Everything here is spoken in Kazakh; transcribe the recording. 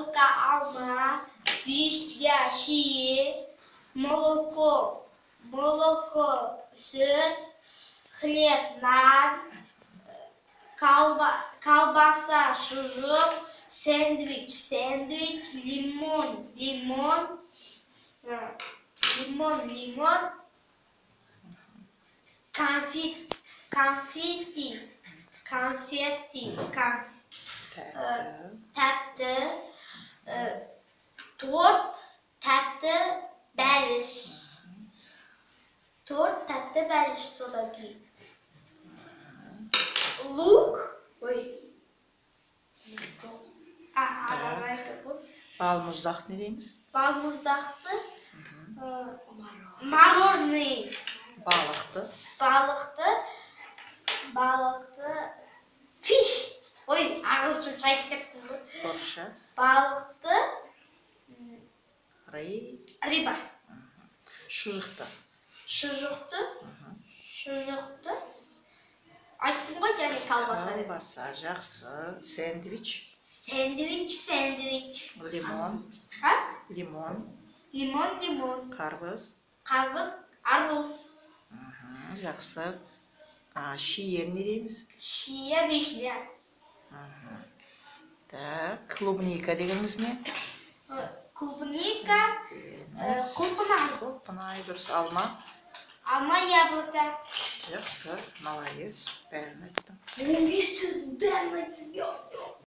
яблоко, алма, вишня, шии, молоко, молоко, сүт, хлеб, нан, колба- колбаса, шұжық, сэндвич, сэндвич, лимон, лимон, э, лимон, лимон, конфет, конфетти, конфетти, конф, Тәтті. Торт, тәтті бәліш. Торт, тәтті бәліш содан кейін. Лук, ой. А, арабайка бұл. Балмұздақ не дейміз? Балмұздақты, мороженый, Балықты. балықты, балықты, фиш. Ой, ағылшынша айтып кеттім ғой. Орысша. Балықты, Рей. риба. Шұжықты. Шұжықты, шұжықты. Айттым ғой және колбаса. Колбаса, жақсы. Сэндвич. Сэндвич, сэндвич. Лимон. Ха? Лимон. Лимон, лимон. Қарбыз. Қарбыз, арбуз. Жақсы. А, шиен не дейміз? Шия, вишня. Так, клубника дегеніміз не? Клубника, кулпынай. Құлпынай дұрыс алма. Алма, яблоко. Жақсы, молодец. Бәрін айттым. Он бес сөздің бәрін айттым.